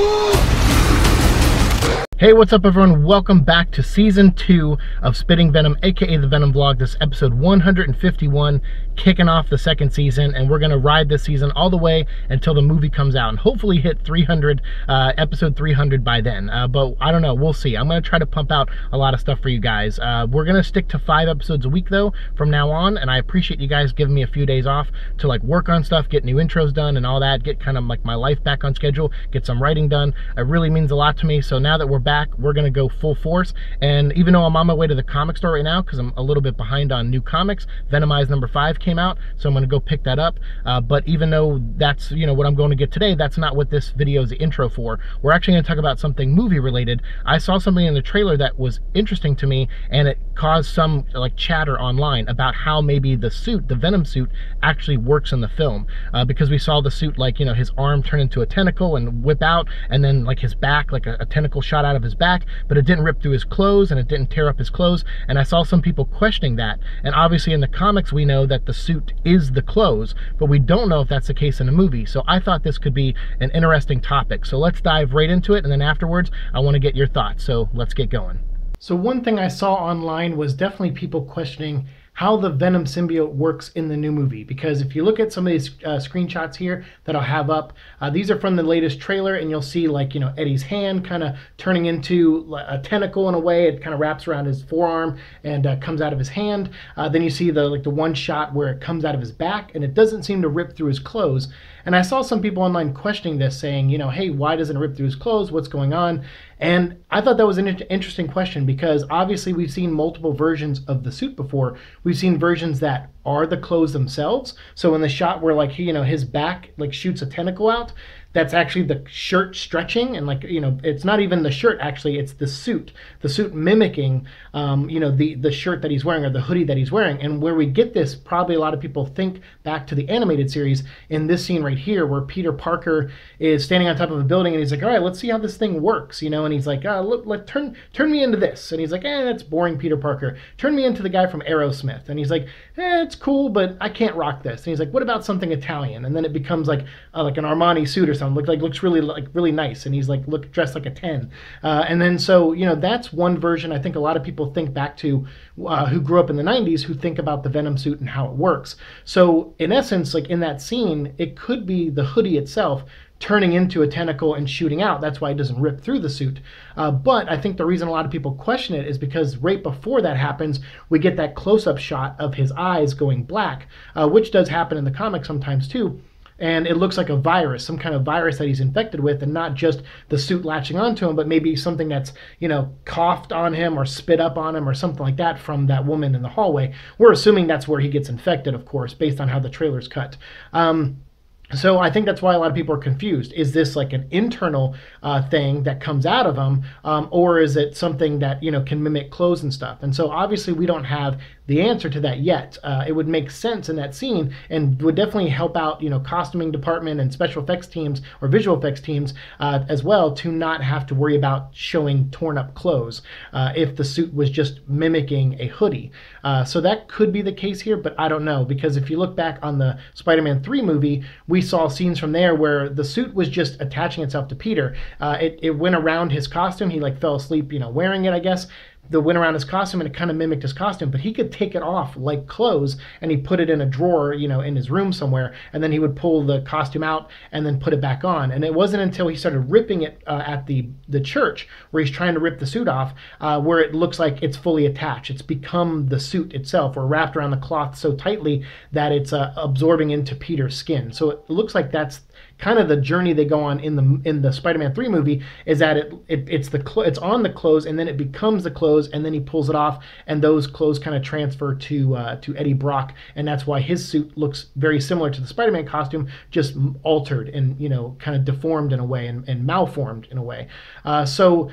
Ooh! Hey, what's up everyone? Welcome back to season two of Spitting Venom, aka the Venom Vlog. This episode 151, kicking off the second season, and we're gonna ride this season all the way until the movie comes out and hopefully hit 300, uh, episode 300 by then. Uh, but I don't know, we'll see. I'm gonna try to pump out a lot of stuff for you guys. Uh, we're gonna stick to five episodes a week though from now on, and I appreciate you guys giving me a few days off to like work on stuff, get new intros done and all that, get kind of like my life back on schedule, get some writing done. It really means a lot to me. So now that we're back, we're gonna go full force. And even though I'm on my way to the comic store right now, because I'm a little bit behind on new comics, Venomized number five came out, so I'm gonna go pick that up. Uh, but even though that's, you know, what I'm going to get today, that's not what this video is the intro for. We're actually gonna talk about something movie related. I saw something in the trailer that was interesting to me, and it caused some like chatter online about how maybe the suit, the Venom suit, actually works in the film. Uh, because we saw the suit like, you know, his arm turn into a tentacle and whip out, and then like his back, like a, a tentacle shot out of his back but it didn't rip through his clothes and it didn't tear up his clothes. And I saw some people questioning that. And obviously in the comics, we know that the suit is the clothes, but we don't know if that's the case in the movie. So I thought this could be an interesting topic. So let's dive right into it. And then afterwards, I want to get your thoughts. So let's get going. So one thing I saw online was definitely people questioning how the Venom symbiote works in the new movie. Because if you look at some of these uh, screenshots here that I'll have up, uh, these are from the latest trailer, and you'll see like you know Eddie's hand kind of turning into a tentacle in a way. It kind of wraps around his forearm and uh, comes out of his hand. Uh, then you see the like the one shot where it comes out of his back, and it doesn't seem to rip through his clothes. And I saw some people online questioning this, saying, you know, hey, why doesn't it rip through his clothes? What's going on? And I thought that was an interesting question because obviously we've seen multiple versions of the suit before. We've seen versions that are the clothes themselves. So in the shot where like he, you know his back like shoots a tentacle out, that's actually the shirt stretching and like you know it's not even the shirt actually it's the suit. The suit mimicking um, you know the the shirt that he's wearing or the hoodie that he's wearing. And where we get this probably a lot of people think back to the animated series in this scene right here where peter parker is standing on top of a building and he's like all right let's see how this thing works you know and he's like oh, look let turn turn me into this. And he's like eh that's boring peter parker. Turn me into the guy from aerosmith. And he's like eh it's cool but i can't rock this. And he's like what about something italian? And then it becomes like uh, like an armani suit or something look like looks really like really nice and he's like look dressed like a 10 uh, and then so you know that's one version i think a lot of people think back to uh, who grew up in the 90s who think about the venom suit and how it works so in essence like in that scene it could be the hoodie itself turning into a tentacle and shooting out. That's why it doesn't rip through the suit. Uh, but I think the reason a lot of people question it is because right before that happens, we get that close up shot of his eyes going black, uh, which does happen in the comics sometimes too and it looks like a virus, some kind of virus that he's infected with, and not just the suit latching onto him, but maybe something that's, you know, coughed on him or spit up on him or something like that from that woman in the hallway. We're assuming that's where he gets infected, of course, based on how the trailer's cut. Um, so I think that's why a lot of people are confused. Is this like an internal uh, thing that comes out of them, um, or is it something that you know can mimic clothes and stuff? And so obviously we don't have the answer to that yet. Uh, it would make sense in that scene and would definitely help out, you know, costuming department and special effects teams or visual effects teams uh, as well to not have to worry about showing torn up clothes uh, if the suit was just mimicking a hoodie. Uh, so that could be the case here, but I don't know because if you look back on the Spider-Man 3 movie, we saw scenes from there where the suit was just attaching itself to Peter. Uh, it, it went around his costume. He like fell asleep, you know, wearing it, I guess that went around his costume and it kind of mimicked his costume, but he could take it off like clothes and he put it in a drawer, you know, in his room somewhere, and then he would pull the costume out and then put it back on. And it wasn't until he started ripping it uh, at the the church where he's trying to rip the suit off, uh, where it looks like it's fully attached. It's become the suit itself, or wrapped around the cloth so tightly that it's uh, absorbing into Peter's skin. So it looks like that's kind of the journey they go on in the in the Spider-Man 3 movie is that it, it it's the cl- it's on the clothes and then it becomes the clothes and then he pulls it off and those clothes kind of transfer to uh, to Eddie Brock and that's why his suit looks very similar to the Spider-Man costume just altered and you know kind of deformed in a way and, and malformed in a way. Uh, so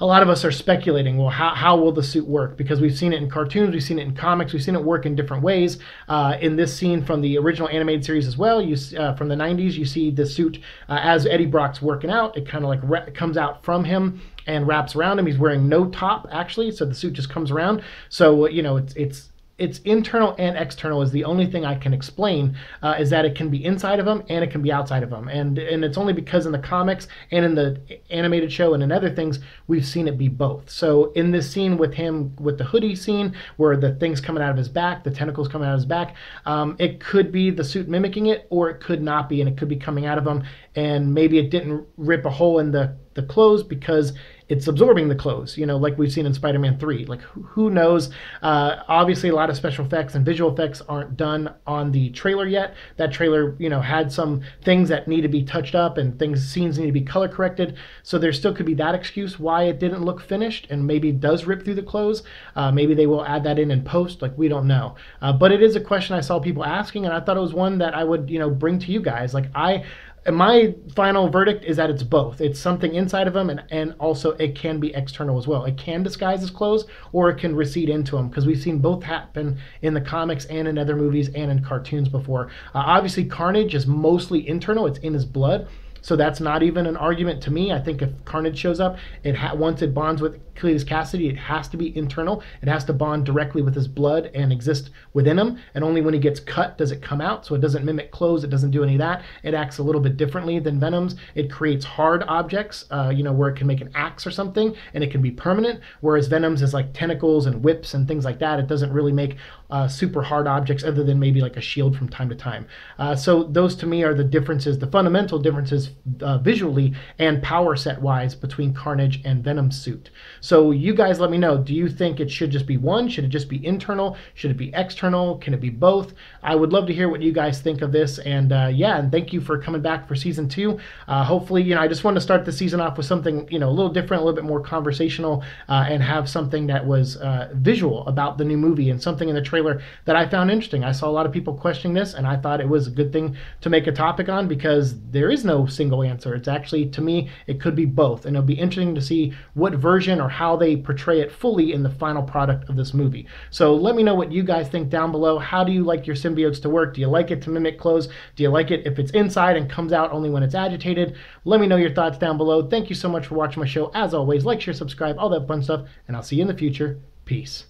a lot of us are speculating, well, how, how will the suit work? Because we've seen it in cartoons, we've seen it in comics, we've seen it work in different ways. Uh, in this scene from the original animated series as well, you uh, from the 90s, you see the suit uh, as Eddie Brock's working out. It kind of like re- comes out from him and wraps around him. He's wearing no top actually, so the suit just comes around. So you know, it's it's it's internal and external is the only thing I can explain uh, is that it can be inside of them and it can be outside of them and and it's only because in the comics and in the animated show and in other things we've seen it be both. So in this scene with him with the hoodie scene where the things coming out of his back the tentacles coming out of his back um, it could be the suit mimicking it or it could not be and it could be coming out of him and maybe it didn't rip a hole in the the clothes because it's absorbing the clothes, you know, like we've seen in Spider-Man 3. Like, who knows? Uh, obviously, a lot of special effects and visual effects aren't done on the trailer yet. That trailer, you know, had some things that need to be touched up and things, scenes need to be color corrected. So there still could be that excuse why it didn't look finished and maybe does rip through the clothes. Uh, maybe they will add that in in post. Like, we don't know. Uh, but it is a question I saw people asking, and I thought it was one that I would, you know, bring to you guys. Like, I my final verdict is that it's both. It's something inside of them, and, and also it can be external as well. It can disguise as clothes, or it can recede into them, because we've seen both happen in the comics and in other movies and in cartoons before. Uh, obviously, Carnage is mostly internal, it's in his blood. So that's not even an argument to me. I think if Carnage shows up, it ha- once it bonds with Cletus Kasady, it has to be internal. It has to bond directly with his blood and exist within him. And only when he gets cut does it come out. So it doesn't mimic clothes. It doesn't do any of that. It acts a little bit differently than Venom's. It creates hard objects, uh, you know, where it can make an axe or something, and it can be permanent. Whereas Venom's is like tentacles and whips and things like that. It doesn't really make uh, super hard objects other than maybe like a shield from time to time. Uh, so those to me are the differences, the fundamental differences uh, visually and power set wise between Carnage and Venom suit. So you guys let me know. Do you think it should just be one? Should it just be internal? Should it be external? Can it be both? I would love to hear what you guys think of this. And uh, yeah, and thank you for coming back for season two. Uh, hopefully, you know, I just wanted to start the season off with something, you know, a little different, a little bit more conversational, uh, and have something that was visual about the new movie and something in the trailer that I found interesting. I saw a lot of people questioning this, and I thought it was a good thing to make a topic on because there is no single answer answer. It's actually, to me, it could be both. And it'll be interesting to see what version or how they portray it fully in the final product of this movie. So let me know what you guys think down below. How do you like your symbiotes to work? Do you like it to mimic clothes? Do you like it if it's inside and comes out only when it's agitated? Let me know your thoughts down below. Thank you so much for watching my show. As always, like, share, subscribe, all that fun stuff, and I'll see you in the future. Peace.